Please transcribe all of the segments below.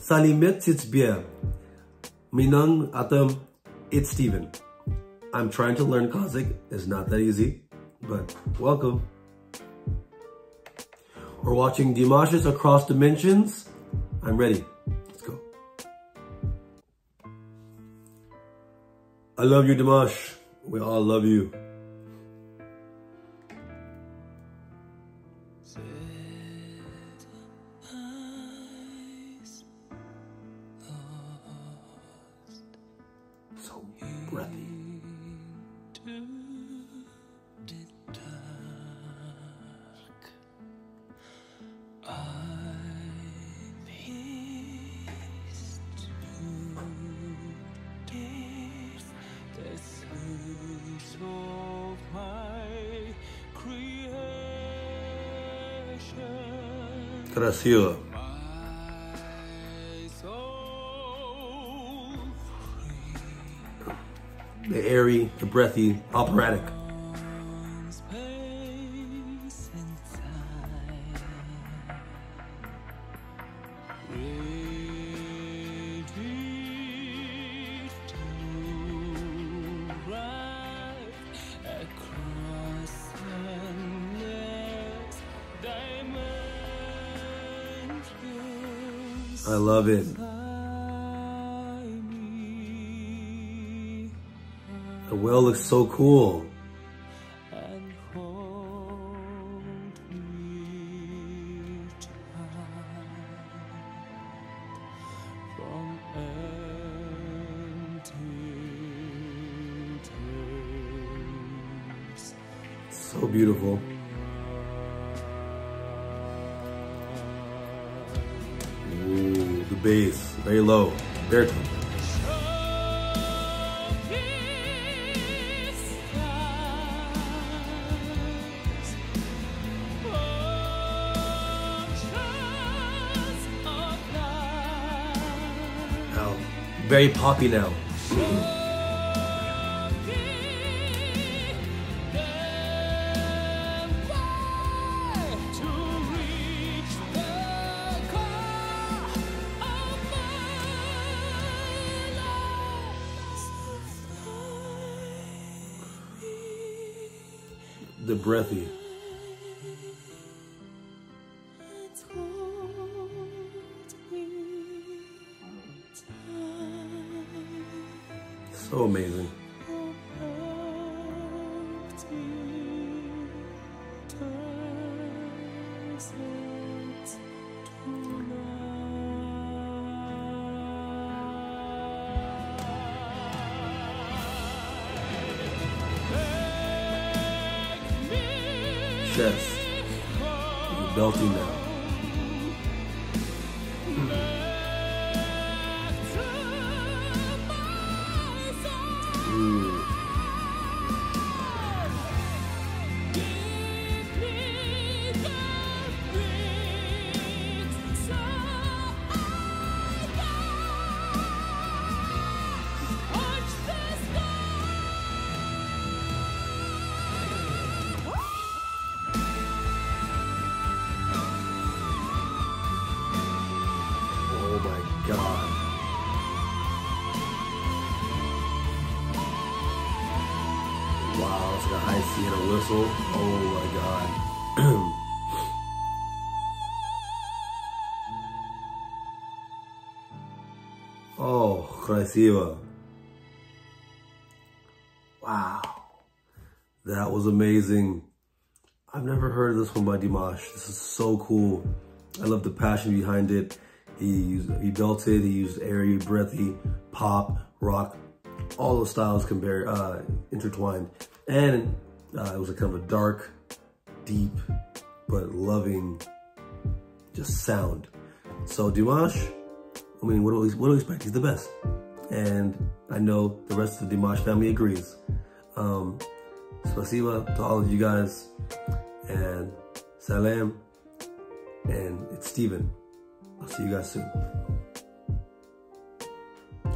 Salimet Titzbia. Minang Atam, it's Stephen. I'm trying to learn Kazakh. It's not that easy, but welcome. We're watching Dimash's Across Dimensions. I'm ready. Let's go. I love you, Dimash. We all love you. Красиво. The airy, the breathy, operatic. I love it. The whale looks so cool. So beautiful. Ooh, the bass, very low. Now, very poppy now. The breathy. So amazing. Chest. Belting now. Wow, it's got a high C and a whistle. Oh my god. oh, красиво. Wow. That was amazing. I've never heard of this one by Dimash. This is so cool. I love the passion behind it. He used, he belted, he used airy, breathy, pop, rock, all those styles compare, uh, intertwined. And uh, it was a kind of a dark, deep, but loving, just sound. So Dimash, I mean, what do we, what do we expect? He's the best. And I know the rest of the Dimash family agrees. Um, spasiba to all of you guys. And salam. And it's Stephen. I'll see you guys soon.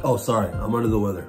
Oh, sorry, I'm under the weather.